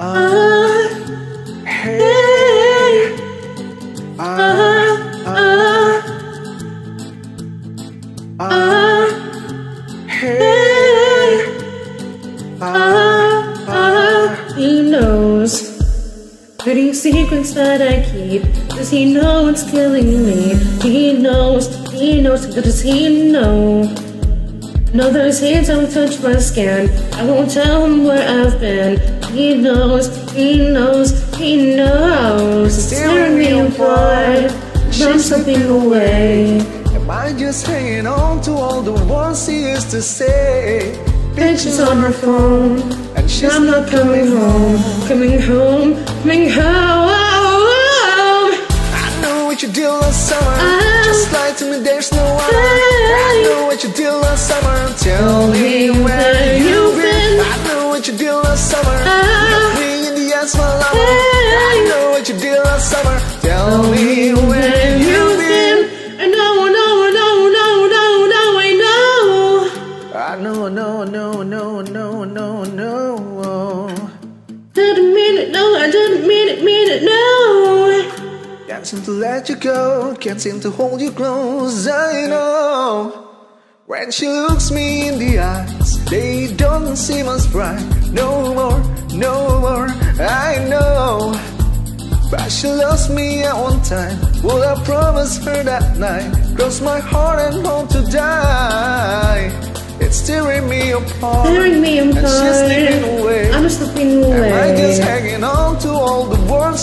Ah, hey, hey. He knows pretty secrets that I keep. Does he know it's killing me? He knows, he knows, does he know? His hands don't touch my skin. I won't tell him where I've been. He knows, he knows, he knows. It's tearing me apart. I'm slipping away. Am I just hanging on to all the words he used to say? Pictures on her phone. And she's I'm not coming home. Coming home, coming home. I know what you did last summer. Just lie to me, there's no other. I know what you did last summer. Tell me where Mean it, mean it, no. Can't seem to let you go, can't seem to hold you close. I know when she looks me in the eyes, they don't seem as bright. No more, no more. I know, but she lost me at one time. Well, I promised her that night. Cross my heart and hope to die. It's tearing me apart. Tearing me And she's apart.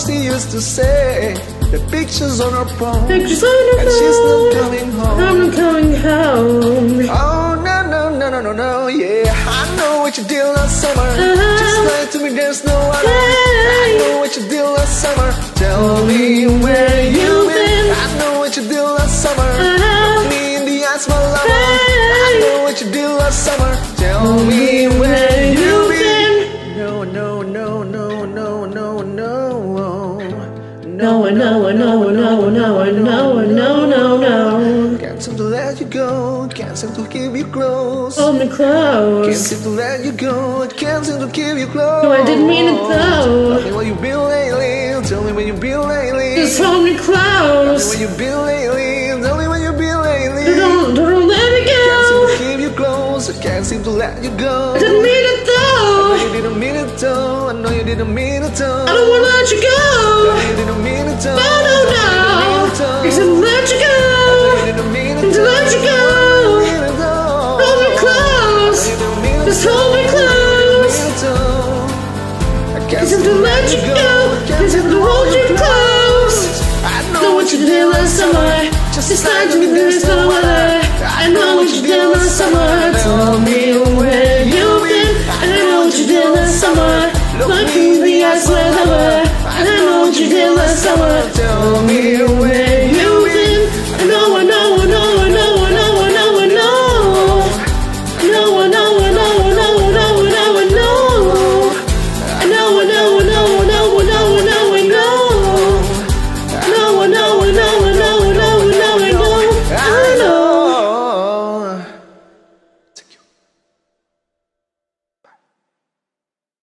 She used to say? The pictures on her phone, Pictures on her and she's not coming home. I'm coming home. Oh no no no no no no yeah! I know what you did last summer. Uh-huh. Just lie to me, there's no other. I know what you did last summer. Tell me where you've No, I know, I know, no, no. Can't seem to let you go. Can't seem to keep you close. Hold me close. Can't seem to let you go. Can't seem to keep you close. No, I didn't mean it though. Tell me where you've been lately. Tell me where you've been lately. Just hold me close. Tell me where you've been lately. Tell me where you've been lately. Don't, don't let me go. Can't seem to keep you close. I can't seem to let you go. I didn't mean it though. I know you didn't mean it though. I know you didn't mean it though. I don't wanna let you go. to let you go Cause I can hold you close I know what you did last summer Just as time to me, there's no other I know what you did last summer